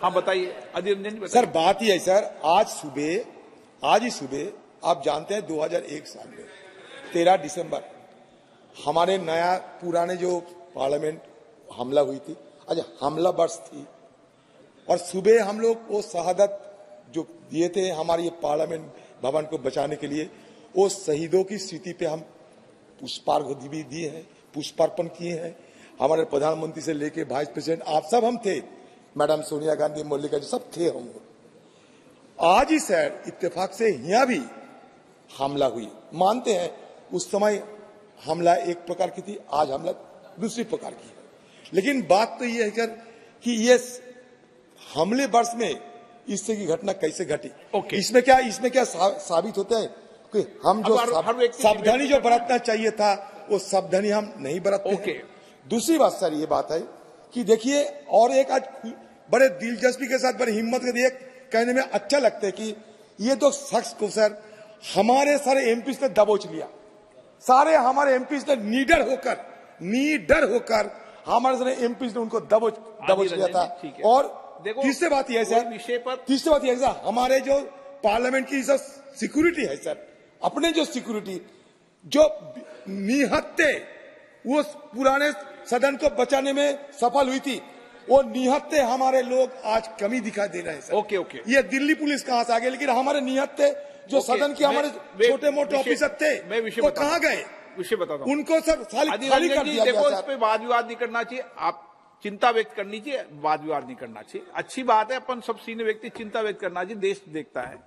हाँ बताइए। अधीर रंजन जी सर, बात ही है, सर, आज सुबह, आज ही सुबह, आप जानते हैं 2001 साल में 13 दिसंबर, हमारे नया पुराने जो पार्लियामेंट हमला हुई थी आज हमला वर्ष थी, और सुबह हम लोग वो शहादत जो दिए थे हमारे ये पार्लियामेंट भवन को बचाने के लिए, वो शहीदों की स्थिति पे हम पुष्पार्घ भी दिए हैं, पुष्पार्पण किए हैं, हमारे प्रधानमंत्री से लेके वाइस प्रेसिडेंट, आप सब हम थे मैडम सोनिया गांधी मल्लिका जी सब थे हम आज ही सर इत्तेफाक से यहाँ भी हमला हुई मानते हैं उस समय हमला एक प्रकार की थी आज हमला दूसरी प्रकार की है लेकिन बात तो यह है कि ये हमले वर्ष में इससे की घटना कैसे घटी ओके। इसमें क्या इसमें क्या साबित होता है कि हम जो सावधानी जो बरतना चाहिए था वो सावधानी हम नहीं बरतते। ओके। दूसरी बात सर ये बात है कि देखिए और एक आज बड़े दिलचस्पी के साथ बड़ी हिम्मत के लिए कहने में अच्छा लगता है कि ये तो शख्स को सर हमारे सारे एमपी ने दबोच लिया। सारे हमारे एमपी ने नीडर होकर नीडर होकर हमारे सारे एमपी ने उनको दबोच दबोच लिया था। और तीसरी बात यह सर विषय पर- तीसरी बात यह सर हमारे जो पार्लियामेंट की जो सिक्योरिटी है सर अपने जो सिक्योरिटी जो निहत्ते वो पुराने सदन को बचाने में सफल हुई थी वो निहत्ते हमारे लोग आज कमी दिखाई दे रहे हैं ओके, ओके। ये दिल्ली पुलिस कहाँ से आ गई? लेकिन हमारे निहत्ते जो सदन के हमारे छोटे मोटे ऑफिसर थे मैं विषय वो कहाँ गए? विषय बताता हूँ। उनको सर खाली खाली कर दिया देखो इस पे वाद विवाद नहीं करना चाहिए। आप चिंता व्यक्त करनी चाहिए वाद विवाद नहीं करना चाहिए। अच्छी बात है अपन सब सीनियर व्यक्ति चिंता व्यक्त करना चाहिए देश देखता है।